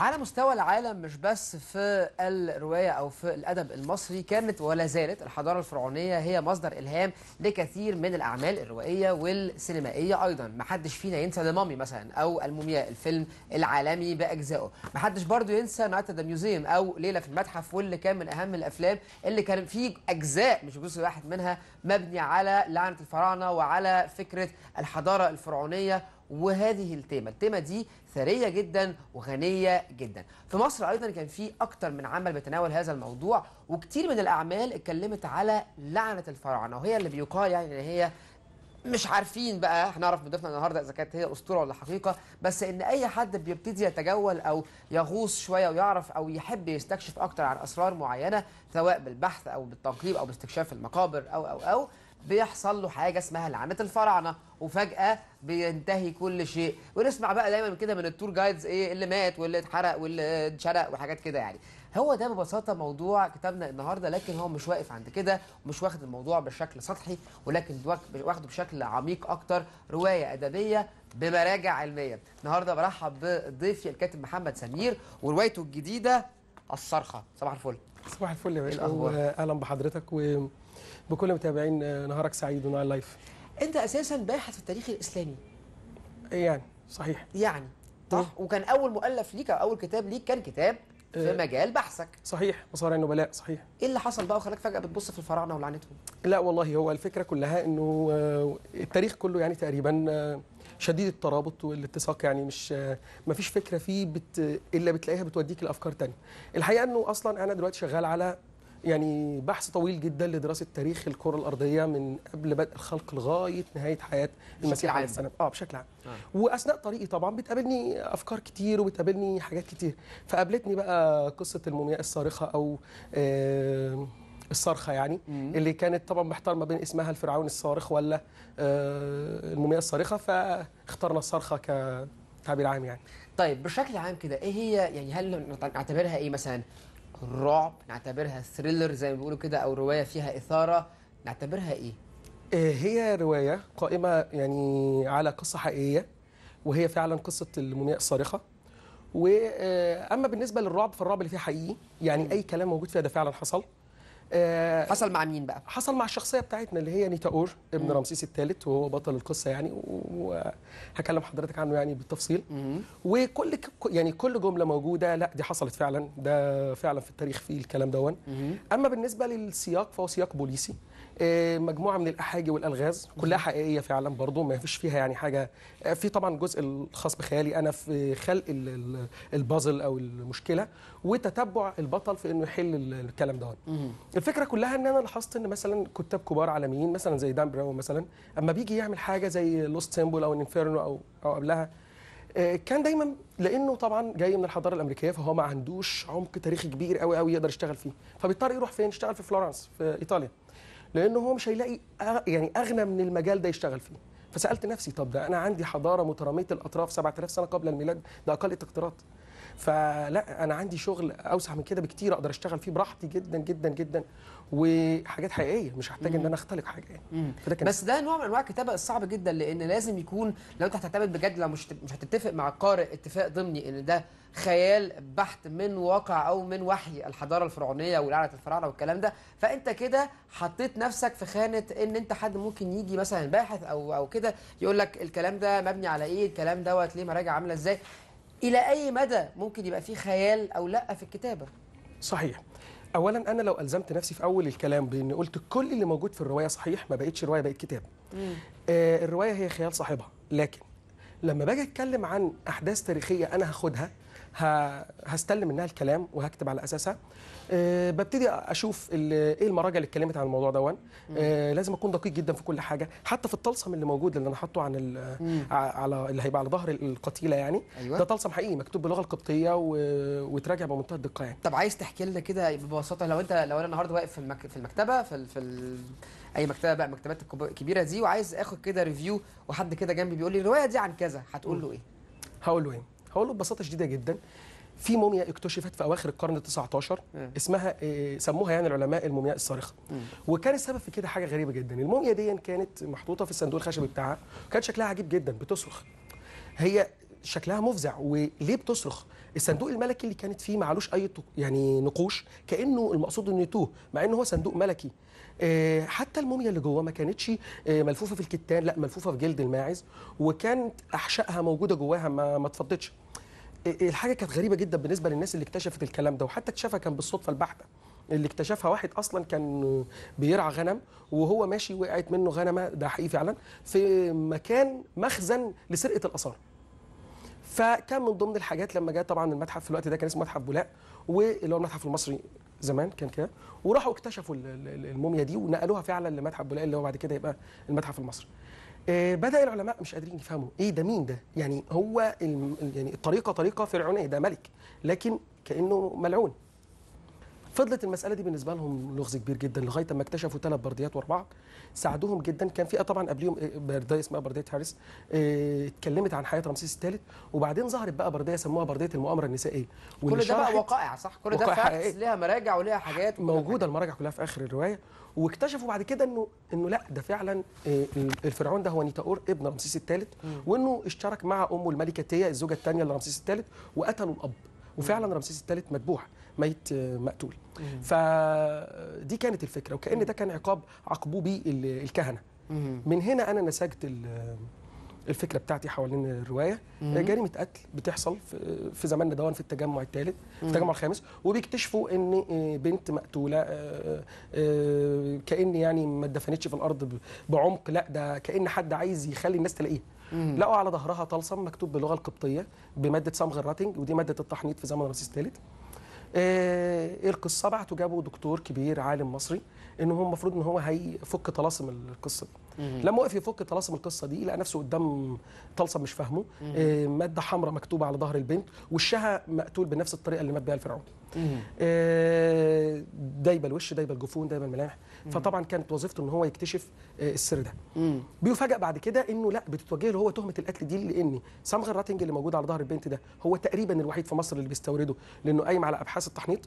على مستوى العالم مش بس في الرواية أو في الأدب المصري كانت ولا زالت الحضارة الفرعونية هي مصدر إلهام لكثير من الأعمال الروائية والسينمائية أيضا. محدش فينا ينسى The Mummy مثلا أو المومياء الفيلم العالمي بأجزائه. محدش برضو ينسى Night the Museum أو ليلة في المتحف واللي كان من أهم الأفلام اللي كان فيه أجزاء مش جزء واحد منها مبني على لعنة الفراعنة وعلى فكرة الحضارة الفرعونية. وهذه التيمة التيمة دي ثرية جدا وغنية جدا. في مصر أيضا كان في أكتر من عمل بيتناول هذا الموضوع وكتير من الأعمال اتكلمت على لعنة الفراعنة وهي اللي بيقال يعني إن هي مش عارفين بقى هنعرف من ضيفنا النهارده إذا كانت هي اسطوره ولا حقيقه بس إن أي حد بيبتدي يتجول أو يغوص شوية ويعرف أو يحب يستكشف أكتر عن أسرار معينة سواء بالبحث أو بالتنقيب أو باستكشاف المقابر أو أو أو بيحصل له حاجة اسمها لعنة الفراعنة وفجأة بينتهي كل شيء. ونسمع بقى دايما كده من التور جايدز إيه اللي مات واللي اتحرق واللي اتشرق وحاجات كده يعني. هو ده ببساطة موضوع كتابنا النهارده لكن هو مش واقف عند كده ومش واخد الموضوع بشكل سطحي ولكن واخده بشكل عميق أكتر رواية أدبية بمراجع علمية. النهارده برحب بضيفي الكاتب محمد سمير وروايته الجديدة الصرخة. صباح الفل. صباح الفل يا باشا. الأخبار؟ واهلا بحضرتك وبكل متابعين نهارك سعيد ونهار لايف أنت أساسا باحث في التاريخ الإسلامي. يعني صحيح. يعني صح؟ وكان أول مؤلف ليك أو أول كتاب ليك كان كتاب في آه. مجال بحثك. صحيح. مصارع النبلاء صحيح. إيه اللي حصل بقى وخلاك فجأة بتبص في الفراعنة ولعنتهم؟ لا والله هو الفكرة كلها إنه آه، التاريخ كله يعني تقريبا آه، شديد الترابط والاتساق يعني مش آه، ما فيش فكرة فيه بت إلا بتلاقيها بتوديك لأفكار تانية. الحقيقة إنه أصلا أنا دلوقتي شغال على يعني بحث طويل جدا لدراسة تاريخ الكرة الأرضية من قبل بدء الخلق لغاية نهاية حياة المسيح. عليه السلام آه بشكل عام آه. وأثناء طريقي طبعا بتقابلني أفكار كتير وبتقابلني حاجات كتير فقابلتني بقى قصة المومياء الصارخة أو آه الصرخة يعني مم. اللي كانت طبعا محتار ما بين اسمها الفرعون الصارخ ولا آه المومياء الصارخة فاخترنا الصرخة كتعبير عام يعني طيب بشكل عام كده إيه هي يعني هل نعتبرها إيه مثلا رعب. نعتبرها ثريلر زي ما بيقولوا كده أو رواية فيها إثارة. نعتبرها إيه؟ آه، هي رواية قائمة يعني على قصة حقيقية وهي فعلا قصة المومياء الصارخة. وأما بالنسبة للرعب فالرعب اللي فيها حقيقي يعني أي كلام موجود فيها ده فعلا حصل. آه، حصل مع مين بقى حصل مع الشخصية بتاعتنا اللي هي نيتاور ابن. رمسيس الثالث وهو بطل القصة يعني وهكلم حضرتك عنه يعني بالتفصيل مم. وكل يعني كل جملة موجودة لا دي حصلت فعلا ده فعلا في التاريخ فيه الكلام ده. أما بالنسبة للسياق فهو سياق بوليسي مجموعة من الأحاجي والألغاز كلها حقيقية فعلا برضو ما فيش فيها يعني حاجة. آه، في طبعا جزء الخاص بخيالي أنا في خلق ال- ال- البازل أو المشكلة وتتبع البطل في إنه يحل ال- الكلام ده. الفكرة كلها إن أنا لاحظت إن مثلا كتاب كبار عالميين مثلا زي دان براون مثلا أما بيجي يعمل حاجة زي Lost Symbol أو Inferno أو أو قبلها آه، كان دايما لأنه طبعا جاي من الحضارة الأمريكية فهو ما عندوش عمق تاريخي كبير قوي قوي يقدر يشتغل فيه. فبيضطر يروح فين؟ يشتغل في فلورنس في إيطاليا. لأنه هو مش هيلاقي يعني أغنى من المجال ده يشتغل فيه. فسألت نفسي طب ده أنا عندي حضارة مترامية الأطراف 7000 سنة قبل الميلاد ده أقل التقديرات فلا أنا عندي شغل أوسع من كده بكتير أقدر أشتغل فيه براحتي جدا جدا جدا وحاجات حقيقية مش هحتاج إن أنا أختلق حاجة يعني. فده كان بس ده نوع من أنواع الكتابة الصعب جدا لأن لازم يكون لو أنت هتعتمد بجد لو مش مش هتتفق مع القارئ اتفاق ضمني إن ده خيال بحت من واقع أو من وحي الحضارة الفرعونية ولعنة الفراعنة والكلام ده. فأنت كده حطيت نفسك في خانة إن أنت حد ممكن يجي مثلا باحث أو أو كده يقول لك الكلام ده مبني على إيه الكلام دوت ليه مراجع عاملة إزاي. إلى أي مدى ممكن يبقى فيه خيال أو لأ في الكتابة؟ صحيح. اولا أنا لو ألزمت نفسي في أول الكلام بان قلت كل اللي موجود في الرواية صحيح ما بقتش رواية بقت كتاب. آه الرواية هي خيال صاحبها. لكن لما باجي أتكلم عن أحداث تاريخية أنا هاخدها هستلم منها الكلام وهكتب على أساسها أه ببتدي أشوف إيه المراجع اللي اتكلمت عن الموضوع دون أه لازم أكون دقيق جدا في كل حاجة حتى في الطلسم اللي موجود اللي أنا حاطه عن على اللي هيبقى على ظهر القتيلة يعني أيوة. ده طلسم حقيقي مكتوب باللغة القبطية و- وتراجع بمنتهى الدقة يعني طب عايز تحكي لنا كده ببساطة لو انت لو أنا النهارده واقف في المك... في المكتبة في ال... في ال... أي مكتبة بقى المكتبات الكب- الكبيرة دي وعايز آخد كده ريفيو وحد كده جنبي بيقول لي الرواية دي عن كذا هتقول له إيه؟ هقول له إيه؟ هقول له ببساطة شديدة جدا. في موميا اكتشفت في أواخر القرن ال 19 مم. اسمها إيه، سموها يعني العلماء المومياء الصارخة. وكان السبب في كده حاجة غريبة جدا. الموميا دي كانت محطوطة في الصندوق الخشبي بتاعها وكان شكلها عجيب جدا بتصرخ. هي شكلها مفزع وليه بتصرخ؟ الصندوق الملكي اللي كانت فيه معلوش أي يعني نقوش كأنه المقصود إنه يتوه مع إنه هو صندوق ملكي. آه، حتى الموميا اللي جوه ما كانتش آه، ملفوفة في الكتان لأ ملفوفة في جلد الماعز وكانت أحشائها موجودة جواها ما ما اتفضتش. الحاجة كانت غريبة جدا بالنسبة للناس اللي اكتشفت الكلام ده وحتى اكتشفها كان بالصدفة البحتة. اللي اكتشفها واحد أصلا كان بيرعى غنم وهو ماشي وقعت منه غنمة ده حقيقي فعلا في مكان مخزن لسرقة الآثار. فكان من ضمن الحاجات لما جاء طبعا المتحف في الوقت ده كان اسمه متحف بولاق واللي هو المتحف المصري زمان كان كده وراحوا اكتشفوا ال- ال- الموميا دي ونقلوها فعلا لمتحف بولاق اللي هو بعد كده يبقى المتحف المصري. بدأ العلماء مش قادرين يفهموا. إيه ده؟ مين ده؟ يعني هو يعني الطريقة طريقة فرعونيه ده؟ ملك. لكن كأنه ملعون. فضلت المسألة دي بالنسبة لهم لغز كبير جدا لغاية ما اكتشفوا ثلاث برديات ورا بعض ساعدوهم جدا. كان في طبعا قبليهم آه، بردية اسمها بردية هاريس آه، اتكلمت عن حياة رمسيس الثالث وبعدين ظهرت بقى بردية سموها بردية المؤامرة النسائية. كل ده بقى وقائع صح؟ كل ده facts حقيقية. ليها مراجع وليها حاجات. موجودة المراجع كلها في آخر الرواية. واكتشفوا بعد كده إنه إنه لا ده فعلا آه، الفرعون ده هو نيتاور ابن رمسيس الثالث وإنه اشترك مع امه الملكة تيا الزوجة الثانية لرمسيس الثالث وقتلوا الأب. وفعلا رمسيس الثالث مذبوح ميت مقتول. فدي كانت الفكرة وكأن ده كان عقاب عاقبوه بيه ال- الكهنه. من هنا أنا نسجت ال- الفكرة بتاعتي حوالين الرواية. جريمة قتل بتحصل في- زماننا دون في التجمع الثالث في التجمع الخامس وبيكتشفوا إن آه، بنت مقتولة آه، آه، كأن يعني ما اتدفنتش في الأرض بعمق لا ده كأن حد عايز يخلي الناس تلاقيها. لقوا على ظهرها طلسم مكتوب باللغة القبطية بمادة صمغ الراتنج ودي مادة التحنيط في زمن رمسيس الثالث. القصة بعتوا جابوا دكتور كبير عالم مصري. إن هو المفروض إن هو هيفك طلاسم القصة دي. لما وقف يفك طلاسم القصة دي لقى نفسه قدام طلسم مش فاهمه آه، مادة حمراء مكتوبة على ظهر البنت وشها مقتول بنفس الطريقة اللي مات بيها الفرعون. آه، دايبة الوش دايبة الجفون دايبة الملامح. فطبعا كانت وظيفته إن هو يكتشف آه، السر ده. بيفاجئ بعد كده إنه لأ بتتوجه له هو تهمة القتل دي لأن صمغ الراتنج اللي موجود على ظهر البنت ده هو تقريبا الوحيد في مصر اللي بيستورده لأنه قايم على أبحاث التحنيط.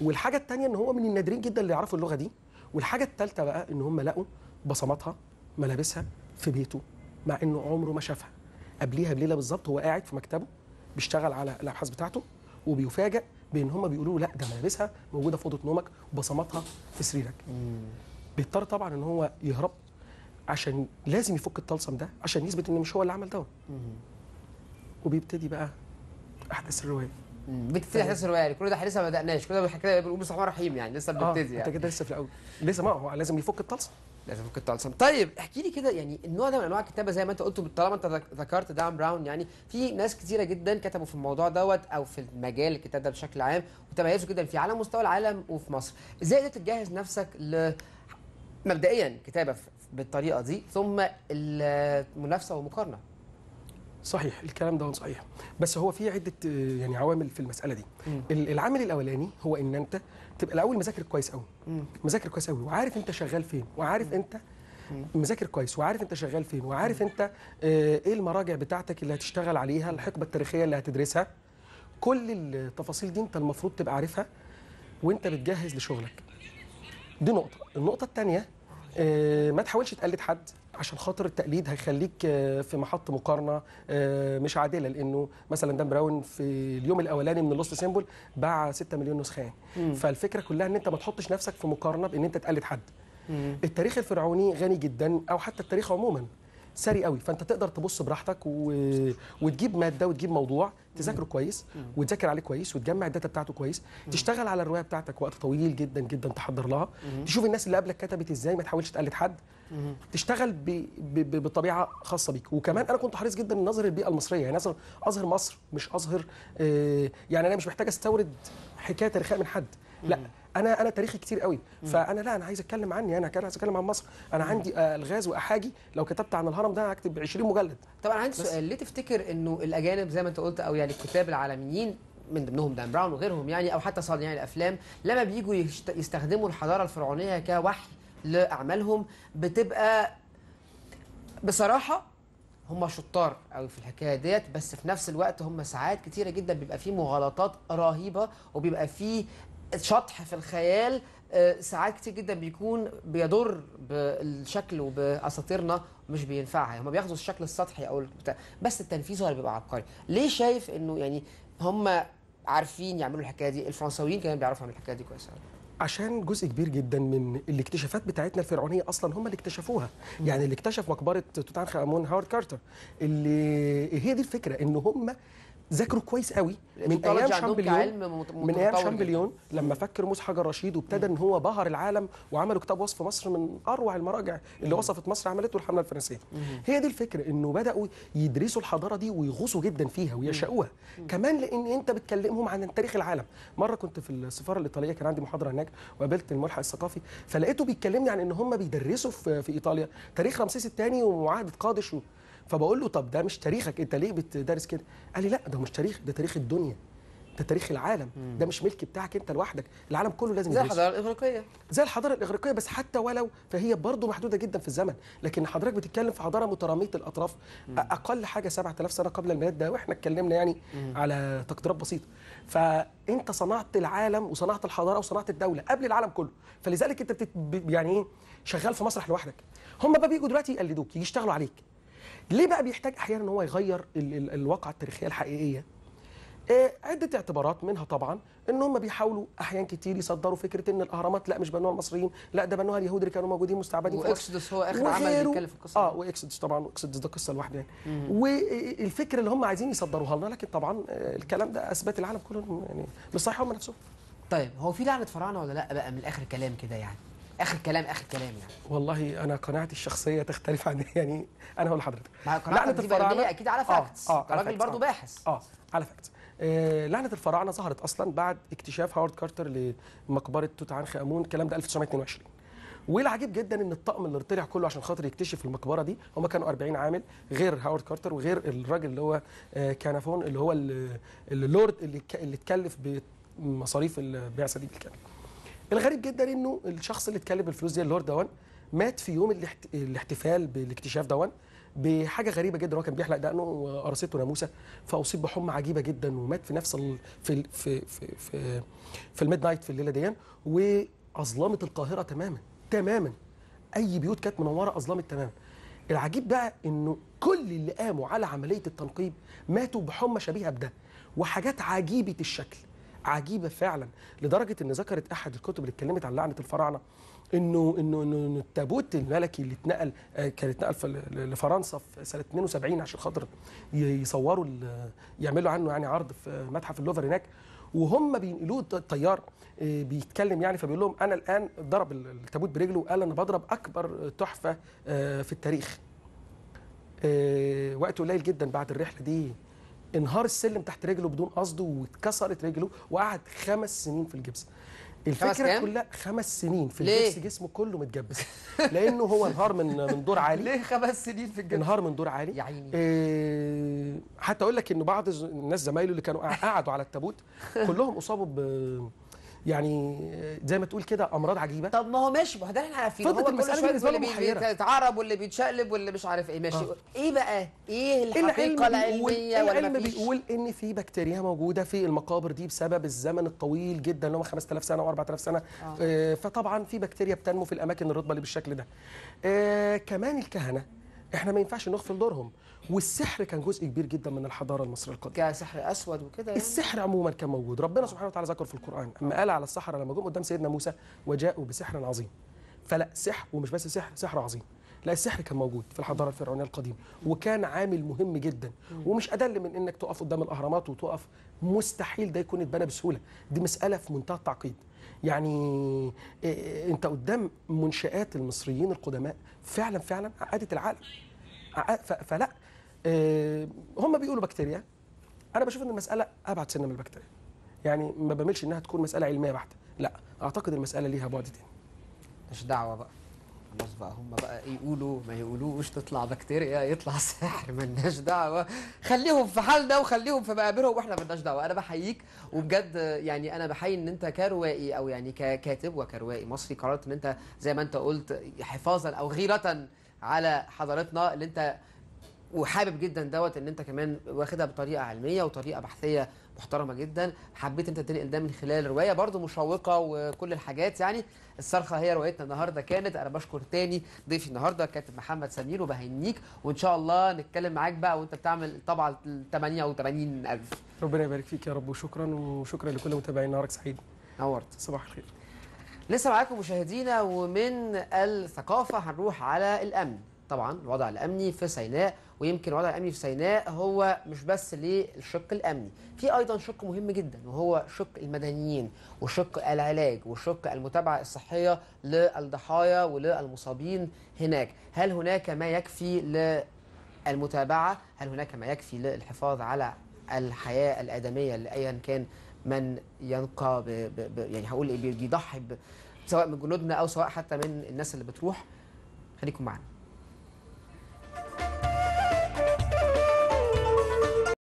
والحاجة الثانية إن هو من النادرين جدا اللي يعرفوا اللغة دي. والحاجة الثالثه بقى إن هم لقوا بصماتها ملابسها في بيته مع انه عمره ما شافها. قبليها بليلة بالظبط هو قاعد في مكتبه بيشتغل على الأبحاث بتاعته وبيفاجئ بإن هم بيقولوا له لأ ده ملابسها موجودة في أوضة نومك وبصماتها في سريرك. بيضطر طبعا إن هو يهرب عشان لازم يفك الطلسم ده عشان يثبت إن مش هو اللي عمل ده. وبيبتدي بقى أحداث الرواية. بتبتدي احداث الروايه يعني كل ده إحنا لسه ما بدأناش. كل ده كده بنقول بسم الله الرحيم يعني لسه آه بنبتدي أنت يعني كده لسه في الأول. لسه ما هو لازم يفك الطلسم. لازم ممكن تعصم طيب احكي لي كده يعني النوع ده من أنواع الكتابة زي ما أنت قلت طالما أنت ذك- ذكرت دان براون يعني في ناس كتيرة جدا كتبوا في الموضوع دوت أو في المجال الكتاب ده بشكل عام وتميزوا جدا فيه على مستوى العالم وفي مصر. إزاي قدرت تجهز نفسك ل مبدئيا كتابة في- بالطريقة دي ثم المنافسة والمقارنة؟ صحيح الكلام ده صحيح. بس هو في عدة آه، يعني عوامل في المسألة دي. مم. ال- العامل الأولاني هو إن أنت تبقى الأول مذاكر كويس قوي مم. مذاكر كويس قوي وعارف أنت شغال فين وعارف أنت مذاكر كويس وعارف أنت شغال فين وعارف أنت آه، إيه المراجع بتاعتك اللي هتشتغل عليها الحقبة التاريخية اللي هتدرسها. كل التفاصيل دي أنت المفروض تبقى عارفها وأنت بتجهز لشغلك. دي نقطة. النقطة الثانية ما تحاولش تقلد حد. عشان خاطر التقليد هيخليك آه، في محط مقارنة آه، مش عادلة لأنه مثلا دان براون في اليوم الأولاني من ال Lost Symbol باع 6 مليون نسخة. يعني فالفكرة كلها إن أنت ما تحطش نفسك في مقارنة بإن أنت تقلد حد. التاريخ الفرعوني غني جدا أو حتى التاريخ عموما. ثري قوي. فانت تقدر تبص براحتك و... وتجيب مادة وتجيب موضوع تذاكره كويس وتذاكر عليه كويس وتجمع الداتا بتاعته كويس. تشتغل على الرواية بتاعتك وقت طويل جدا جدا تحضر لها. تشوف الناس اللي قبلك كتبت إزاي ما تحاولش تقلد حد. تشتغل ب... ب... بطبيعة خاصة بيك. وكمان أنا كنت حريص جدا ان أظهر البيئة المصرية. يعني مثلا أظهر مصر مش أظهر آه يعني أنا مش محتاج أستورد حكاية تاريخية من حد. لا أنا أنا تاريخي كتير قوي. فأنا لا أنا عايز أتكلم عني أنا كان عايز أتكلم عن مصر. أنا عندي آه، الغاز وأحاجي. لو كتبت عن الهرم ده هكتب 20 مجلد. طب أنا عندي. سؤال. ليه تفتكر إنه الأجانب زي ما أنت قلت أو يعني الكتاب العالميين من ضمنهم دان براون وغيرهم يعني أو حتى صانعي الأفلام لما بييجوا يستخدموا الحضارة الفرعونية كوحي لأعمالهم بتبقى بصراحة هم شطار قوي في الحكاية ديت. بس في نفس الوقت هم ساعات كتيرة جدا بيبقى فيه مغالطات رهيبة وبيبقى فيه شطح في الخيال آه، ساعات كتير جدا بيكون بيضر بالشكل وبأساطيرنا مش بينفعها. هم بياخدوا الشكل السطحي أو بتاع بس التنفيذ هو اللي بيبقى عبقري. ليه شايف إنه يعني هم عارفين يعملوا الحكاية دي؟ الفرنساويين كمان بيعرفوا يعملوا الحكاية دي كويس قوي عشان جزء كبير جدا من الاكتشافات بتاعتنا الفرعونية أصلا هم اللي اكتشفوها. يعني اللي اكتشف مقبرة توت عنخ آمون هاورد كارتر اللي هي دي الفكرة إن هم ذاكروا كويس قوي. من أيام شامبليون من أيام شامبليون لما فك رموز حجر رشيد وابتدى إن هو بهر العالم وعملوا كتاب وصف مصر من أروع المراجع اللي وصفت مصر عملته الحملة الفرنسية. هي دي الفكرة إنه بدأوا يدرسوا الحضارة دي ويغوصوا جدا فيها ويشاؤوها كمان لأن أنت بتكلمهم عن تاريخ العالم. مرة كنت في السفارة الإيطالية كان عندي محاضرة هناك وقابلت الملحق الثقافي فلقيته بيكلمني عن إن هم بيدرسوا في, في إيطاليا تاريخ رمسيس الثاني ومعاهده قادش. فبقول له طب ده مش تاريخك انت ليه بتدرس كده؟ قال لي لا ده مش تاريخ ده تاريخ الدنيا ده تاريخ العالم ده مش ملك بتاعك انت لوحدك العالم كله لازم زي الحضارة الإغريقية. زي الحضارة الإغريقية بس حتى ولو فهي برضه محدودة جدا في الزمن لكن حضرتك بتتكلم في حضارة مترامية الأطراف أقل حاجة 7000 سنة قبل الميلاد ده وإحنا اتكلمنا يعني على تقديرات بسيطة. فأنت صنعت العالم وصنعت الحضارة وصنعت الدولة قبل العالم كله. فلذلك أنت بتت... يعني إيه؟ شغال في مسرح لوحدك. هم بقى بيجوا دلوقتي يقلدوك يجي يشتغلوا عليك. ليه بقى بيحتاج أحيانا إن هو يغير ال... ال... الواقعة التاريخية الحقيقية؟ آه، عدة اعتبارات منها طبعا إن هم بيحاولوا أحيان كتير يصدروا فكرة إن الأهرامات لا مش بنوها المصريين لا ده بنوها اليهود اللي كانوا موجودين مستعبدين في مصر. واكسودس هو آخر عمل. بيتكلم في القصة آه. وإكسدس طبعا وإكسدس ده قصة لوحدها. يعني والفكرة اللي هم عايزين يصدروها لنا لكن طبعا آه، الكلام ده اثبت العالم كله يعني مش صحيح هم نفسهم. طيب هو في لعنة فراعنه ولا لأ بقى من اخر كلام كده يعني؟ آخر كلام آخر كلام يعني. والله أنا قناعتي الشخصية تختلف عن يعني أنا هقول لحضرتك. دي مبنية أكيد على facts آه على راجل برضه آه. باحث. آه على facts آه لعنة الفراعنة ظهرت أصلا بعد اكتشاف هاورد كارتر لمقبرة توت عنخ امون الكلام ده 1922 والعجيب جدا إن الطقم اللي طلع كله عشان خاطر يكتشف المقبرة دي هم كانوا 40 عامل غير هاورد كارتر وغير الراجل اللي هو آه كارنافون اللي هو ال- اللورد اللي اللي اتكلف بمصاريف البعثه دي بالكامل. الغريب جدا إنه الشخص اللي اتكلم بالفلوس دي اللورد دون مات في يوم الاحت... الاحتفال بالاكتشاف دون بحاجة غريبة جدا هو كان بيحلق دقنه وقرصته ناموسة فأصيب بحمى عجيبة جدا ومات في نفس ال... في. في في في, في ال midnight في الليلة دي وأظلمت القاهرة تماما تماما أي بيوت كانت منورة أظلمت تماما العجيب بقى إنه كل اللي قاموا على عملية التنقيب ماتوا بحمى شبيهة بده وحاجات عجيبة الشكل عجيبة فعلا لدرجة إن ذكرت أحد الكتب اللي اتكلمت عن لعنة الفراعنة إنه إنه إنه التابوت الملكي اللي اتنقل آه، كان اتنقل لفرنسا في سنة 72 عشان خاطر يصوروا يعملوا عنه يعني عرض في متحف اللوفر هناك. وهم بينقلوه الط- الطيار آه، بيتكلم يعني فبيقول لهم أنا الآن ضرب ال- التابوت برجله وقال أنا بضرب أكبر تحفة آه، في التاريخ. وقت قليل جدا بعد الرحلة دي. انهار السلم تحت رجله بدون قصده واتكسرت رجله وقعد خمس سنين في الجبس. الفكرة؟ كلها خمس سنين في؟ الجبس جسمه كله متجبس. لأنه هو انهار من من دور عالي. ليه خمس سنين في الجنة انهار من دور عالي. يا عيني. إيه حتى أقول لك إنه بعض الناس زمايله اللي كانوا قعدوا على التابوت كلهم اصابوا ب يعني زي ما تقول كده أمراض عجيبة طب ما هو ماشي ما هو ده إحنا عارفينه فضلت هو بالنسبة اللي له. بيتعرب واللي بيتشقلب واللي مش عارف إيه ماشي آه. إيه بقى إيه الحقيقة العلم بيقول العلمية ولا العلم بيقول إن في بكتيريا موجودة في المقابر دي بسبب الزمن الطويل جدا اللي هم 5000 سنة و4000 سنة آه. آه. فطبعا في بكتيريا بتنمو في الأماكن الرطبة اللي بالشكل ده آه كمان الكهنة إحنا ما ينفعش نغفل دورهم والسحر كان جزء كبير جدا من الحضارة المصرية القديمة. كسحر أسود وكده يعني. السحر عموما كان موجود. ربنا سبحانه وتعالى ذكر في القرآن أما قال على السحرة لما جم قدام سيدنا موسى وجاءوا بسحر عظيم. فلا سحر ومش بس سحر سحر عظيم. لا السحر كان موجود في الحضارة الفرعونية القديمة وكان عامل مهم جدا. ومش أدل من إنك تقف قدام الأهرامات وتقف مستحيل ده يكون اتبنى بسهولة. دي مسألة في منتهى التعقيد. يعني إيه، أنت قدام منشآت المصريين القدماء فعلا فعلا عقدت العالم. فلا إيه، هم بيقولوا بكتيريا. أنا بشوف إن المسألة أبعد سنة من البكتيريا. يعني ما بعملش إنها تكون مسألة علمية بحتة. لا أعتقد المسألة ليها بعد تاني مش دعوة بقى. خلاص بقى هم بقى يقولوا ما يقولوش تطلع بكتيريا يطلع سحر. ملناش دعوة. خليهم في حالنا وخليهم في مقابرهم وإحنا ملناش دعوة. أنا بحييك وبجد يعني أنا بحيي إن أنت كروائي أو يعني ككاتب وكروائي مصري قررت إن أنت زي ما أنت قلت حفاظا أو غيره على حضارتنا اللي أنت وحابب جدا دوت إن أنت كمان واخدها بطريقة علمية وطريقة بحثية محترمة جدا. حبيت أنت تنقل ده من خلال رواية برضو مشوقة وكل الحاجات يعني. الصرخة هي روايتنا النهارده كانت. أنا بشكر تاني ضيفي النهارده كاتب محمد سمير وبهنيك. وإن شاء الله نتكلم معاك بقى وأنت بتعمل طبعا 88000 ربنا يبارك فيك يا رب وشكرا وشكرا لكل متابعين نهارك سعيد. نورت. صباح الخير. لسه معاكم مشاهدينا ومن الثقافة هنروح على الأمن. طبعا الوضع الأمني في سيناء ويمكن الوضع الأمني في سيناء هو مش بس للشق الأمني في أيضا شق مهم جدا وهو شق المدنيين وشق العلاج وشق المتابعة الصحية للضحايا وللمصابين هناك. هل هناك ما يكفي للمتابعة؟ هل هناك ما يكفي للحفاظ على الحياة الآدمية لأيا كان من ينقى ب... ب... ب... يعني هقول إيه بيضحي. سواء من جنودنا أو سواء حتى من الناس اللي بتروح؟ خليكم معنا